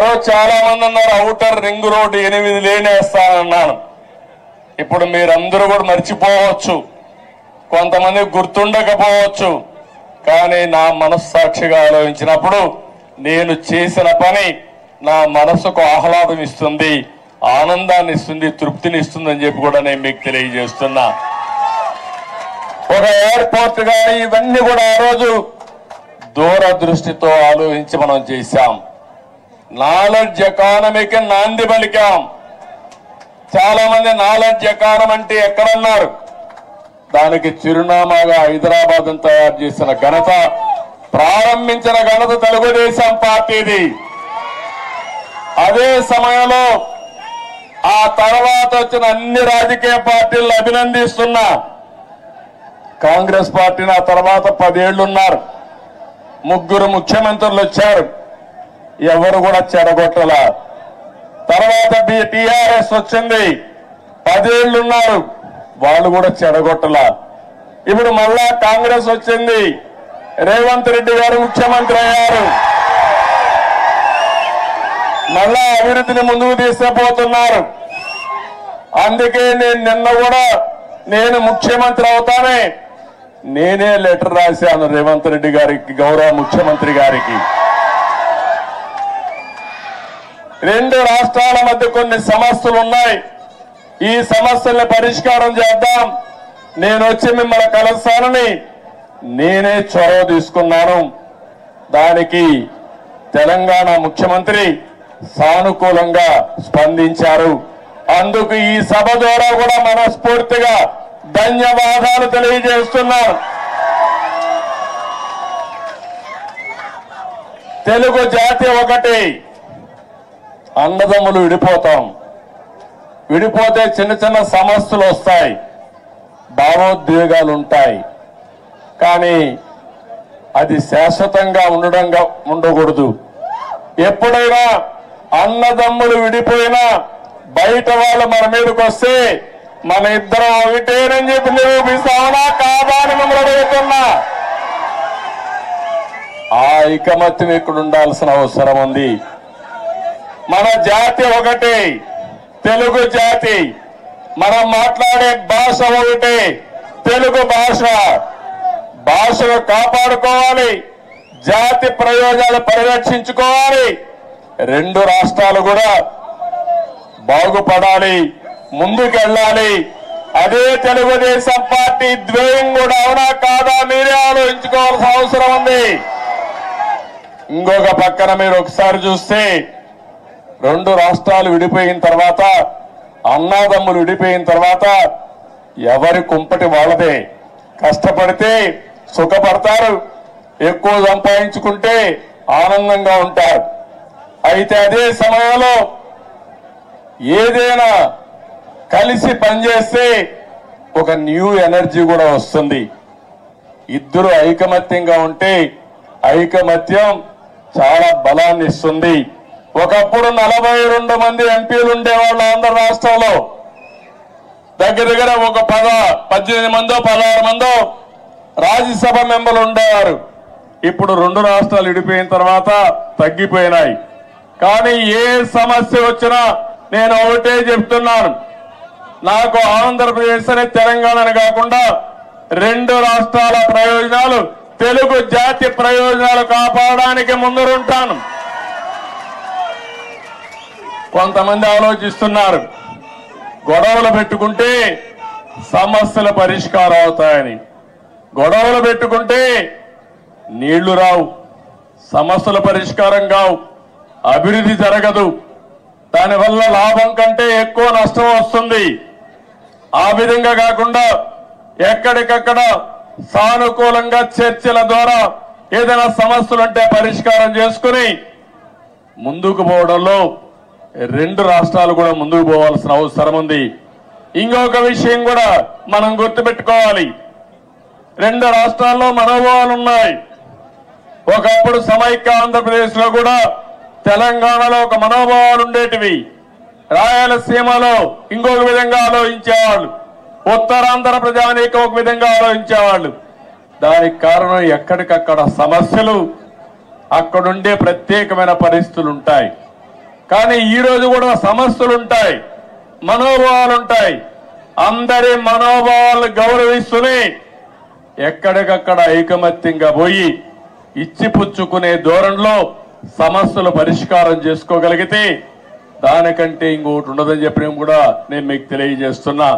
రోజు చాలా మంది అన్నారు అవుటర్ రింగ్ రోడ్డు ఎనిమిది లేనేస్తానన్నాను ఇప్పుడు మీరందరూ కూడా మర్చిపోవచ్చు. కొంతమంది గుర్తుండకపోవచ్చు. కానీ నా మనస్సాక్షిగా ఆలోచించినప్పుడు నేను చేసిన పని నా మనసుకు ఆహ్లాదం ఇస్తుంది ఆనందాన్ని ఇస్తుంది తృప్తిని ఇస్తుంది అని చెప్పి కూడా నేను మీకు తెలియజేస్తున్నా. ఒక ఎయిర్పోర్ట్ కానీ ఇవన్నీ కూడా ఆ రోజు దూరదృష్టితో ఆలోచించి మనం చేశాం. నాలెడ్జ్ ఎకానమీకి నాంది పలికాం. చాలా మంది నాలెడ్జ్ ఎకానం అంటే ఎక్కడన్నారు? దానికి చిరునామాగా హైదరాబాద్ తయారు చేసిన ఘనత ప్రారంభించిన ఘనత తెలుగుదేశం పార్టీది. అదే సమయంలో ఆ తర్వాత వచ్చిన అన్ని రాజకీయ పార్టీలను అభినందిస్తున్నా కాంగ్రెస్ పార్టీని ఆ తర్వాత పదేళ్ళున్నారు ముగ్గురు ముఖ్యమంత్రులు వచ్చారు. ఎవరు కూడా చెడగొట్టల. తర్వాత టిఆర్ఎస్ వచ్చింది. పదేళ్ళున్నారు వాళ్ళు కూడా చెడగొట్టల. ఇప్పుడు మళ్ళా కాంగ్రెస్ వచ్చింది. రేవంత్ రెడ్డి గారు ముఖ్యమంత్రి అయ్యారు. మళ్ళా అభివృద్ధిని ముందుకు తీసుకుపోతున్నారు. అందుకే నేను నిన్న కూడా నేను ముఖ్యమంత్రి అవుతానే. నేనే లెటర్ రాశాను రేవంత్ రెడ్డి గారికి గౌరవ ముఖ్యమంత్రి గారికి. రెండు రాష్ట్రాల మధ్య కొన్ని సమస్యలు ఉన్నాయి. ఈ సమస్యల్ని పరిష్కారం చేద్దాం. నేను వచ్చి మిమ్మల్ని కలుస్తానని నేనే చొరవ తీసుకున్నాను. దానికి తెలంగాణ ముఖ్యమంత్రి సానుకూలంగా స్పందించారు. అందుకు ఈ సభ ద్వారా కూడా మనస్ఫూర్తిగా ధన్యవాదాలు తెలియజేస్తున్నాను. తెలుగు జాతి ఒకటి అన్నదమ్ములు విడిపోతాం. విడిపోతే చిన్న చిన్న సమస్యలు వస్తాయి. భావోద్వేగాలు ఉంటాయి కానీ అది శాశ్వతంగా ఉండడంగా ఉండకూడదు. ఎప్పుడైనా అన్నదమ్ములు విడిపోయినా బయట వాళ్ళు మన మీదకి వస్తే మన ఇద్దరం ఒకటేనని చెప్పి నిరూపిస్తామనా? కాదా అని మిమ్మల్ని అడుగుతున్నా. ఆ ఐకమత్యం ఇక్కడ ఉండాల్సిన అవసరం ఉంది. మన జాతి ఒకటి తెలుగు జాతి. మనం మాట్లాడే భాష ఒకటి తెలుగు భాష. భాషను కాపాడుకోవాలి జాతి ప్రయోజనాలు పరిరక్షించుకోవాలి. రెండు రాష్ట్రాలు కూడా బాగుపడాలి ముందుకెళ్ళాలి. అదే తెలుగుదేశం పార్టీ ద్వేయం కూడా అవునా కాదా మీరే ఆలోచించుకోవాల్సిన అవసరం ఉంది. ఇంకొక పక్కన మీరు ఒకసారి చూస్తే రెండు రాష్ట్రాలు విడిపోయిన తర్వాత అన్నాదమ్ములు విడిపోయిన తర్వాత ఎవరి కుంపటి వాళ్ళదే? కష్టపడితే సుఖపడతారు ఎక్కువ సంపాదించుకుంటే ఆనందంగా ఉంటారు. అయితే అదే సమయంలో ఏదైనా కలిసి పనిచేస్తే ఒక న్యూ ఎనర్జీ కూడా వస్తుంది. ఇద్దరు ఐకమత్యంగా ఉంటే ఐకమత్యం చాలా బలాన్ని ఇస్తుంది ఒకప్పుడు నలభై రెండు మంది ఎంపీలు ఉండేవాళ్ళు ఆంధ్ర రాష్ట్రంలో. దగ్గర దగ్గర ఒక పద పద్దెనిమిది మందో పదహారు మందో రాజ్యసభ మెంబర్లు ఉండేవారు. ఇప్పుడు రెండు రాష్ట్రాలు విడిపోయిన తర్వాత తగ్గిపోయినాయి. కానీ ఏ సమస్య వచ్చినా నేను ఒకటే చెప్తున్నాను. నాకు ఆంధ్రప్రదేశ్ అనే తెలంగాణని కాకుండా రెండు రాష్ట్రాల ప్రయోజనాలు తెలుగు జాతి ప్రయోజనాలు కాపాడడానికి ముందరుంటాను. కొంతమంది ఆలోచిస్తున్నారు. గొడవలు పెట్టుకుంటే సమస్యలు పరిష్కారం అవుతాయని. గొడవలు పెట్టుకుంటే నీళ్ళు రావు సమస్యల పరిష్కారం కావు అభివృద్ధి జరగదు. దానివల్ల లాభం కంటే ఎక్కువ నష్టం వస్తుంది. ఆ విధంగా కాకుండా ఎక్కడికక్కడ సానుకూలంగా చర్చల ద్వారా ఏదైనా సమస్యలుంటే పరిష్కారం చేసుకుని ముందుకు పోవడంలో రెండు రాష్ట్రాలు కూడా ముందుకు పోవాల్సిన అవసరం ఉంది. ఇంకొక విషయం కూడా మనం గుర్తుపెట్టుకోవాలి. రెండు రాష్ట్రాల్లో మనోభావాలు ఉన్నాయి. ఒకప్పుడు సమైక్య ఆంధ్రప్రదేశ్లో కూడా తెలంగాణలో ఒక మనోభావాలు ఉండేటివి. రాయలసీమలో ఇంకొక విధంగా ఆలోచించేవాళ్ళు. ఉత్తరాంధ్ర ప్రజానీక ఒక విధంగా ఆలోచించేవాళ్ళు. దానికి కారణం ఎక్కడికక్కడ సమస్యలు అక్కడుండే ప్రత్యేకమైన పరిస్థితులు ఉంటాయి. కానీ ఈరోజు కూడా సమస్యలు ఉంటాయి మనోభావాలు ఉంటాయి అందరి మనోభావాలను గౌరవిస్తూనే ఎక్కడికక్కడ ఐకమత్యంగా పోయి ఇచ్చిపుచ్చుకునే ధోరణిలో సమస్యలు పరిష్కారం చేసుకోగలిగితే దానికంటే ఇంకోటి ఉండదని చెప్పి కూడా నేను మీకు తెలియజేస్తున్నా.